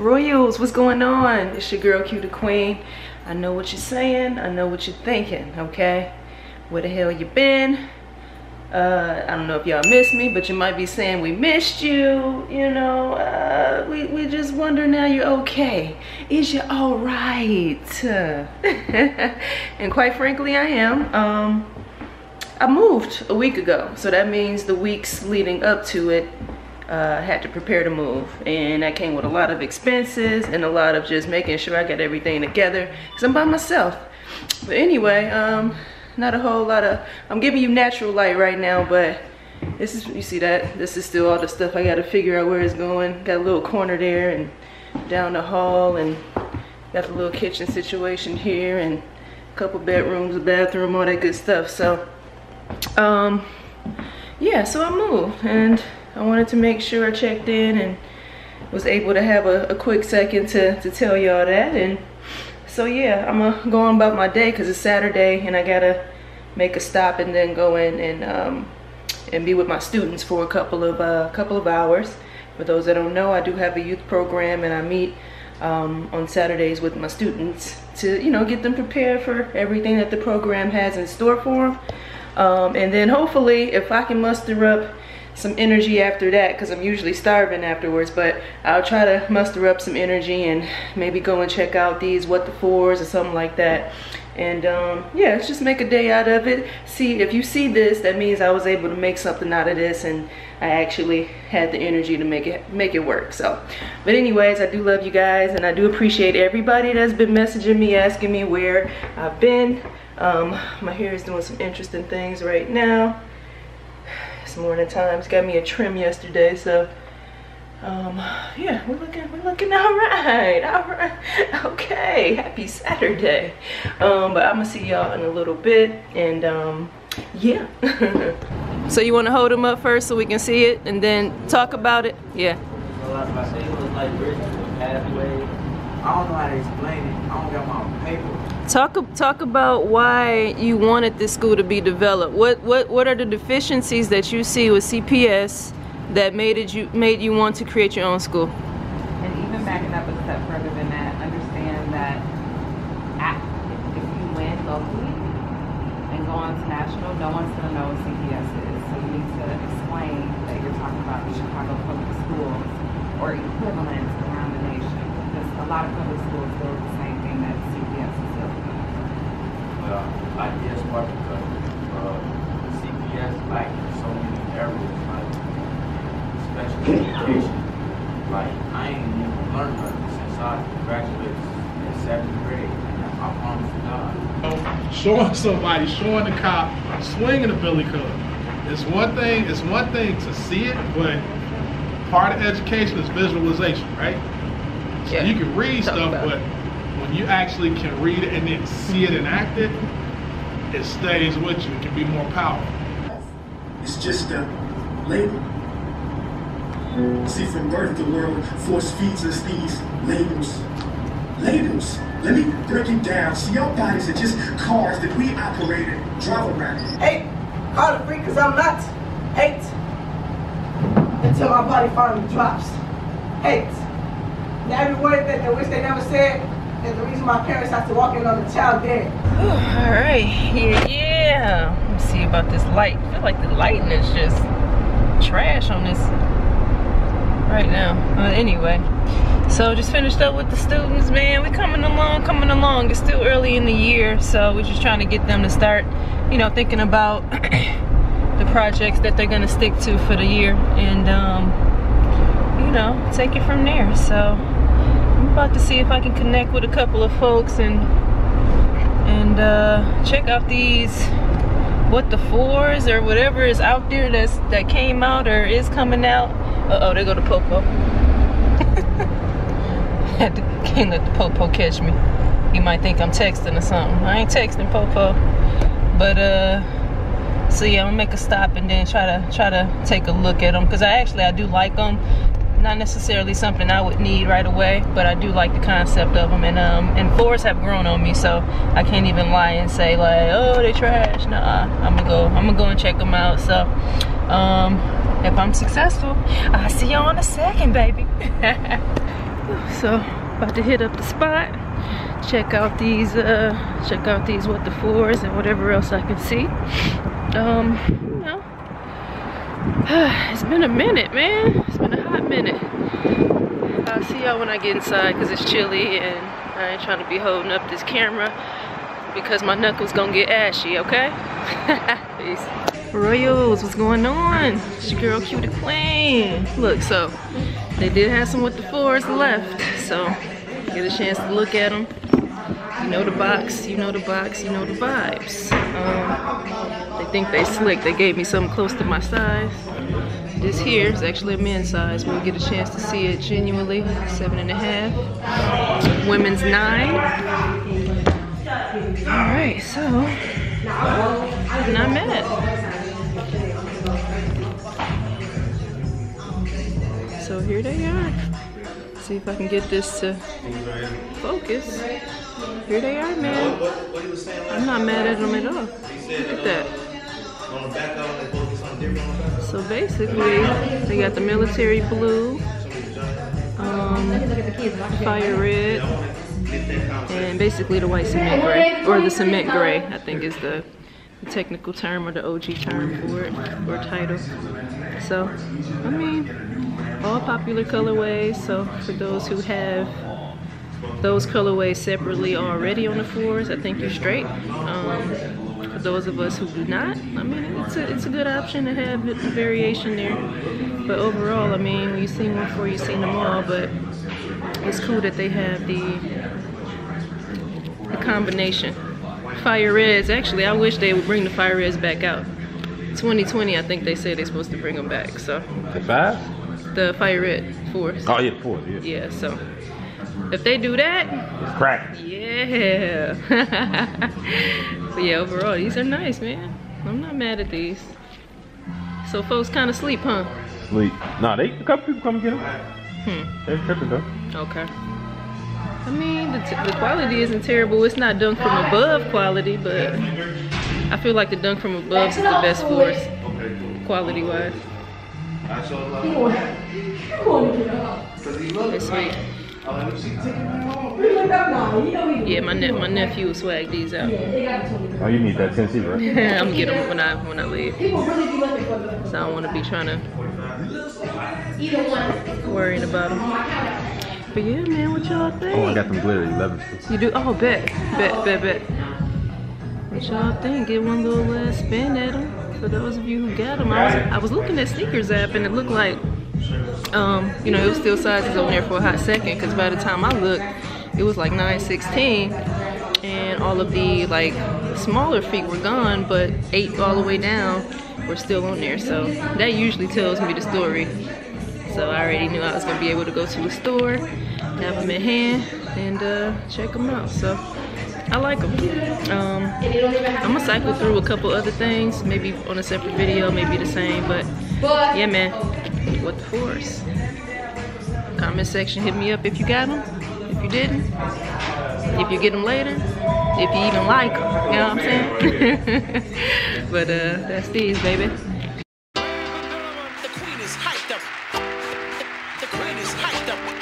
Royals, what's going on? It's your girl Q the Queen. I know what you're saying. I know what you're thinking, okay? Where the hell you been? Uh, I don't know if y'all missed me, but you might be saying we missed you. You know, uh, we, we just wonder now you're okay. Is you all right? and quite frankly, I am. Um, I moved a week ago, so that means the weeks leading up to it, uh, had to prepare to move. And that came with a lot of expenses and a lot of just making sure I got everything together because I'm by myself. But anyway um not a whole lot of I'm giving you natural light right now but this is you see that? This is still all the stuff I got to figure out where it's going. Got a little corner there and down the hall and got the little kitchen situation here and a couple bedrooms a bathroom all that good stuff. So um yeah so I moved and I wanted to make sure I checked in and was able to have a, a quick second to, to tell y'all that. And so yeah, I'm gonna go on about my day because it's Saturday and I gotta make a stop and then go in and um, and be with my students for a couple of uh, couple of hours. For those that don't know, I do have a youth program and I meet um, on Saturdays with my students to you know get them prepared for everything that the program has in store for them. Um, and then hopefully, if I can muster up some energy after that because I'm usually starving afterwards but I'll try to muster up some energy and maybe go and check out these what the fours or something like that. And um, yeah let's just make a day out of it. See if you see this that means I was able to make something out of this and I actually had the energy to make it make it work. So but anyways I do love you guys and I do appreciate everybody that's been messaging me asking me where I've been. Um, my hair is doing some interesting things right now morning times got me a trim yesterday so um yeah we're looking we're looking all right all right okay happy saturday um but i'm gonna see y'all in a little bit and um yeah so you want to hold them up first so we can see it and then talk about it yeah. I don't know how to explain it. I don't got my paper. Talk talk about why you wanted this school to be developed. What what what are the deficiencies that you see with CPS that made it you made you want to create your own school? And even backing up a step further than that, understand that if you win locally and go on to national, no one's gonna know what CPS is. So you need to explain that you're talking about the Chicago public schools or equivalents around the nation. Because a lot of public schools do the same thing that CPS is I guess what because uh, CPS like so many areas like special education. Like I ain't even learned nothing since I graduated in seventh grade. I promise to God. Showing somebody, showing the cop, swinging a billy club. It's one thing. It's one thing to see it, but part of education is visualization, right? So yeah. you can read Talk stuff, but when you actually can read it and then see it enacted, it stays with you. It can be more powerful. It's just a label. See, from birth, the world force feeds us these labels. Labels. Let me break it down. See, our bodies are just cars that we operate and drive around. Hey, call it free because I'm not. Hate. Until my body finally drops. Hate. And every word that they wish they never said, is the reason my parents have to walk in on the child dead. all right, yeah, yeah. Let's see about this light. I feel like the lighting is just trash on this right now. But anyway, so just finished up with the students, man. We coming along, coming along. It's still early in the year, so we're just trying to get them to start, you know, thinking about the projects that they're gonna stick to for the year, and um, you know, take it from there. So About to see if I can connect with a couple of folks and and uh, check out these what the fours or whatever is out there that's that came out or is coming out. Uh oh, they go to Popo. Can't let the Popo catch me. He might think I'm texting or something. I ain't texting Popo. But uh so yeah, I'm gonna make a stop and then try to try to take a look at them because I actually I do like them not necessarily something I would need right away, but I do like the concept of them. And um, and fours have grown on me, so I can't even lie and say like, oh, they trash. Nah, I'm gonna go. I'm gonna go and check them out. So, um, if I'm successful, I'll see you on a second, baby. So about to hit up the spot, check out these, uh, check out these what the fours and whatever else I can see. Um, it's been a minute, man. It's been a hot minute. I'll see y'all when I get inside because it's chilly and I ain't trying to be holding up this camera because my knuckles gonna get ashy, okay? Peace. Royals, what's going on? It's your girl Cutie Queen. Look, so they did have some what the fours left, so get a chance to look at them. You know the box, you know the box, you know the vibes. Um, they think they slick. They gave me something close to my size. This here is actually a men's size. We'll get a chance to see it genuinely. Seven and a half. Women's nine. All right, so not mad. So here they are. See if I can get this to focus. Here they are, man. I'm not mad at them at all. Look at that. So basically, they got the military blue, um, fire red, and basically the white cement gray, or the cement gray, I think is the, the technical term or the OG term for it, or title. So, I mean, all popular colorways. So for those who have those colorways separately already on the fours, I think you're straight. Um, for those of us who do not, I mean, it's a, it's a good option to have the variation there. But overall, I mean, you've seen one before, you've seen them all, but it's cool that they have the, the combination. Fire Reds, actually, I wish they would bring the Fire Reds back out. 2020, I think they say they're supposed to bring them back, so. The five? The Fire Red fours. Oh yeah, four. Yeah. Yeah, so if they do that, It's crack. yeah. but yeah, overall, these are nice, man. I'm not mad at these. So folks kind of sleep, huh? Sleep. Nah, they a couple people come get them. Hmm. They're tripping though. Okay. I mean, the, the quality isn't terrible. It's not dunk from above quality, but I feel like the dunk from above is the best for us, quality wise. It's sweet. Yeah, my ne my nephew will swag these out. Oh, you need that Tennessee, right? I'm gonna get them when I when I leave. So I don't want to be trying to worrying about them. But yeah, man, what y'all think? Oh, I got them glitter 11s. You do? Oh, bet, bet, bet, bet. What y'all think? Get one little last spin at them. For those of you who got them, I was, I was looking at SNKRS app and it looked like, um, you know, it was still sizes on there for a hot second because by the time I looked, it was like 916 and all of the like smaller feet were gone, but eight all the way down were still on there. So that usually tells me the story. So I already knew I was gonna be able to go to the store, have them in hand, and uh, check them out. So I like them. Um, I'm gonna cycle through a couple other things, maybe on a separate video, maybe the same, but yeah, man, what the fours? Comment section, hit me up if you got them, if you didn't, if you get them later, if you even like them, you know what I'm saying? but uh, that's these, baby.